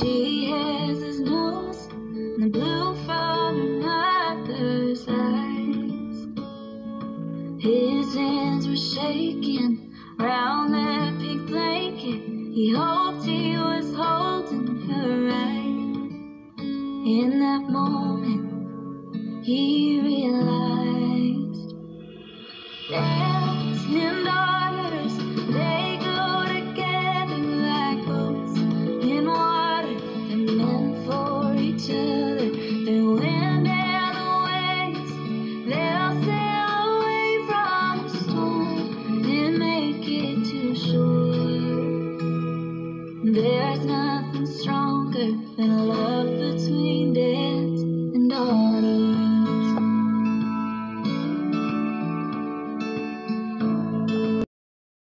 She has his nose and the blue from her mother's eyes. His hands were shaking round that pink blanket. He hoped he was holding her right. In that moment, he realized dads and There's nothing stronger than love between dead.